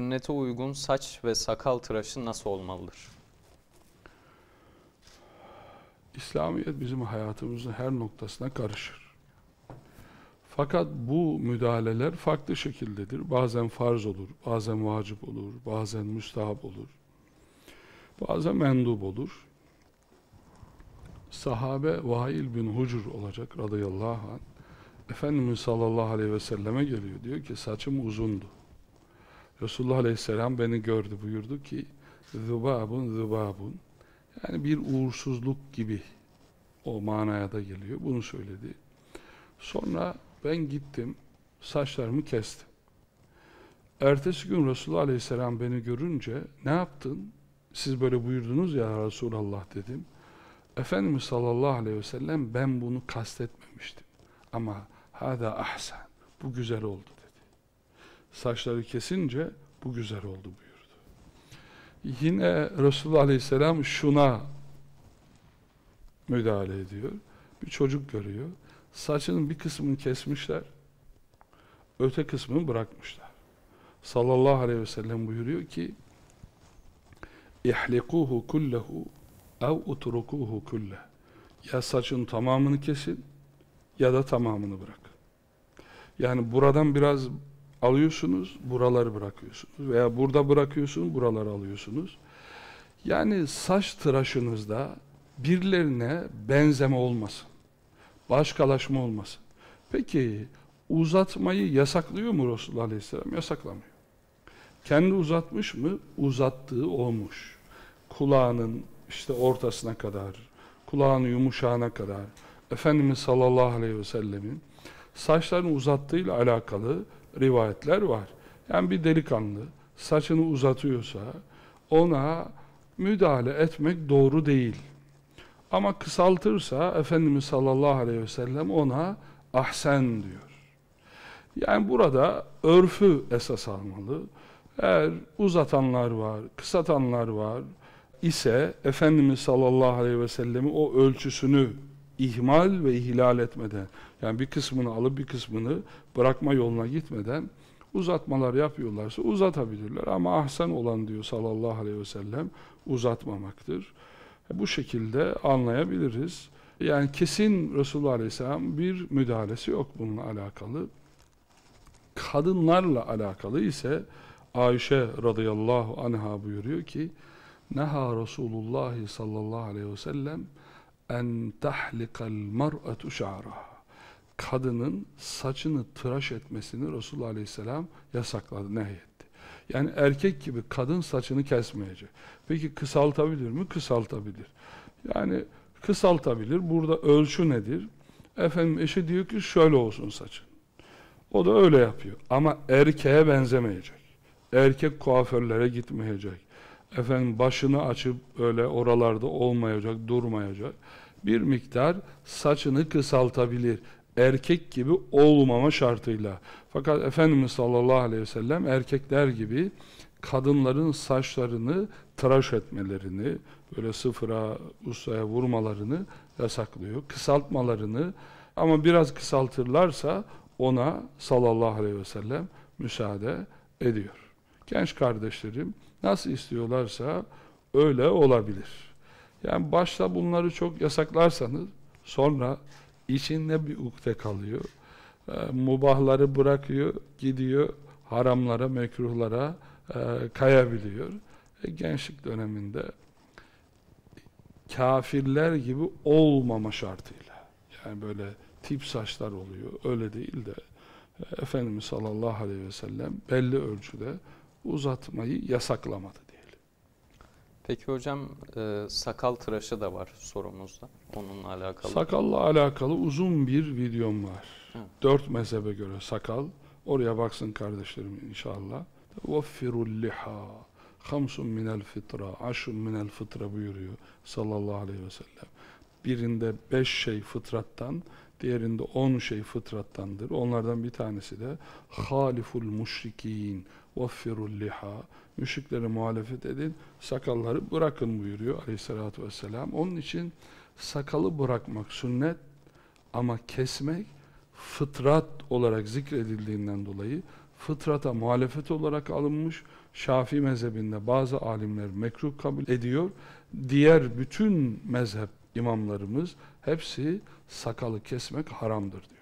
sünnete uygun saç ve sakal tıraşı nasıl olmalıdır? İslamiyet bizim hayatımızın her noktasına karışır. Fakat bu müdahaleler farklı şekildedir. Bazen farz olur, bazen vacip olur, bazen müstahap olur. Bazen mendub olur. Sahabe Vail bin Hucur olacak radıyallahu anh. Efendimiz sallallahu aleyhi ve selleme geliyor. Diyor ki saçım uzundu. Resulullah aleyhisselam beni gördü buyurdu ki zübabun zübabun yani bir uğursuzluk gibi o manaya da geliyor. Bunu söyledi. Sonra ben gittim saçlarımı kestim. Ertesi gün Resulullah aleyhisselam beni görünce ne yaptın? Siz böyle buyurdunuz ya Resulallah dedim. Efendimiz sallallahu aleyhi ve sellem ben bunu kastetmemiştim. Ama hada ahsen. Bu güzel oldu. Saçları kesince bu güzel oldu buyurdu. Yine Resulullah aleyhisselam şuna müdahale ediyor. Bir çocuk görüyor. Saçının bir kısmını kesmişler. Öte kısmını bırakmışlar. Sallallahu aleyhi ve sellem buyuruyor ki İhlikuhu kullehu ev utrukuhu kulle. Ya saçın tamamını kesin ya da tamamını bırak. Yani buradan biraz alıyorsunuz, buraları bırakıyorsunuz. Veya burada bırakıyorsunuz, buraları alıyorsunuz. Yani saç tıraşınızda birilerine benzeme olmasın. Başkalaşma olmasın. Peki uzatmayı yasaklıyor mu Resulullah Aleyhisselam? Yasaklamıyor. Kendi uzatmış mı? Uzattığı olmuş. Kulağının işte ortasına kadar, kulağını yumuşağına kadar Efendimiz sallallahu aleyhi ve sellemin saçlarını uzattığıyla alakalı rivayetler var. Yani bir delikanlı saçını uzatıyorsa ona müdahale etmek doğru değil. Ama kısaltırsa Efendimiz sallallahu aleyhi ve sellem ona ahsen diyor. Yani burada örfü esas almalı. Eğer uzatanlar var, kısatanlar var ise Efendimiz sallallahu aleyhi ve sellemi o ölçüsünü ihmal ve ihlal etmeden yani bir kısmını alıp bir kısmını bırakma yoluna gitmeden uzatmalar yapıyorlarsa uzatabilirler ama ahsen olan diyor sallallahu aleyhi ve sellem uzatmamaktır. Bu şekilde anlayabiliriz. Yani kesin Resulullah Aleyhisselam bir müdahalesi yok bununla alakalı. Kadınlarla alakalı ise Ayşe radıyallahu anha buyuruyor ki Neha Resulullah sallallahu aleyhi ve sellem en tahlikal mar'atu şa'raha kadının saçını tıraş etmesini Resulullah Aleyhisselam yasakladı, nehyetti. Yani erkek gibi kadın saçını kesmeyecek. Peki kısaltabilir mi? Kısaltabilir. Yani kısaltabilir. Burada ölçü nedir? Efendim eşi diyor ki şöyle olsun saçın. O da öyle yapıyor. Ama erkeğe benzemeyecek. Erkek kuaförlere gitmeyecek. Efendim başını açıp öyle oralarda olmayacak, durmayacak. Bir miktar saçını kısaltabilir. Erkek gibi olmama şartıyla. Fakat Efendimiz sallallahu aleyhi ve sellem erkekler gibi kadınların saçlarını tıraş etmelerini, böyle sıfıra, ustaya vurmalarını yasaklıyor. Kısaltmalarını ama biraz kısaltırlarsa ona sallallahu aleyhi ve sellem müsaade ediyor. Genç kardeşlerim nasıl istiyorlarsa öyle olabilir. Yani başta bunları çok yasaklarsanız sonra içinde bir ukde kalıyor. E, mubahları bırakıyor, gidiyor haramlara, mekruhlara e, kayabiliyor. E, gençlik döneminde kafirler gibi olmama şartıyla. Yani böyle tip saçlar oluyor. Öyle değil de e, Efendimiz sallallahu aleyhi ve sellem belli ölçüde uzatmayı yasaklamadı. Peki hocam e, sakal tıraşı da var sorumuzda onunla alakalı. Sakalla alakalı uzun bir videom var. Hı. Dört mezhebe göre sakal. Oraya baksın kardeşlerim inşallah. Veffirul liha. Hamsun minel fitra. Aşun minel fıtra buyuruyor sallallahu aleyhi ve sellem. Birinde beş şey fıtrattan, diğerinde on şey fıtrattandır. Onlardan bir tanesi de haliful müşrikin vaffirul liha müşriklere muhalefet edin sakalları bırakın buyuruyor aleyhissalatü vesselam. Onun için sakalı bırakmak sünnet ama kesmek fıtrat olarak zikredildiğinden dolayı fıtrata muhalefet olarak alınmış. Şafii mezhebinde bazı alimler mekruh kabul ediyor. Diğer bütün mezhep imamlarımız hepsi sakalı kesmek haramdır diyor.